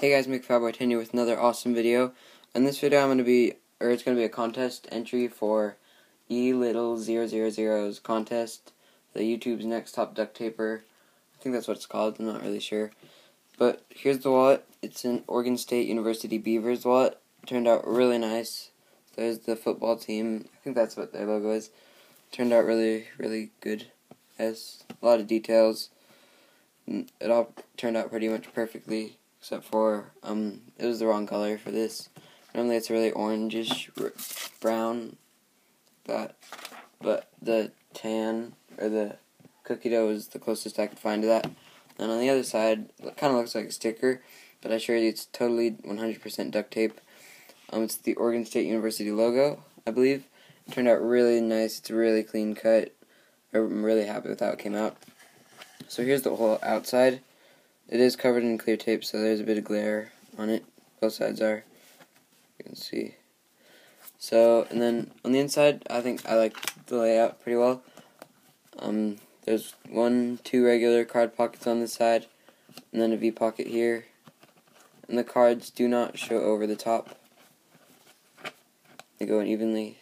Hey guys, McFatboy10 here with another awesome video. In this video I'm going to be, or it's going to be a contest entry for E Little 000's contest, the YouTube's next top duct taper. I think that's what it's called, I'm not really sure. But here's the wallet, it's an Oregon State University Beavers wallet. Turned out really nice. There's the football team, I think that's what their logo is. Turned out really, really good. Has a lot of details. It all turned out pretty much perfectly except for um it was the wrong color for this. Normally it's really orangish brown, that, but the tan or the cookie dough is the closest I could find to that. And on the other side, it kind of looks like a sticker, but I assure you it's totally 100% duct tape. Um, it's the Oregon State University logo, I believe. It turned out really nice. It's really clean cut. I'm really happy with how it came out. So here's the whole outside. It is covered in clear tape, so there's a bit of glare on it. Both sides are. You can see. So, and then on the inside, I think I like the layout pretty well. Um, there's one, two regular card pockets on this side, and then a V pocket here. And the cards do not show over the top. They go in evenly.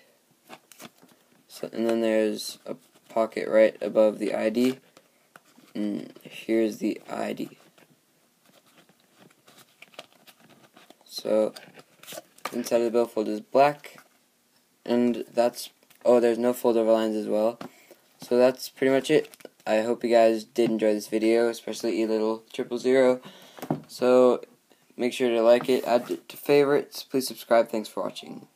So, and then there's a pocket right above the ID. And here's the ID. So inside of the billfold is black, and that's oh, there's no fold over lines as well. So that's pretty much it. I hope you guys did enjoy this video, especially E Little Triple Zero. So make sure to like it, add it to favorites. Please subscribe. Thanks for watching.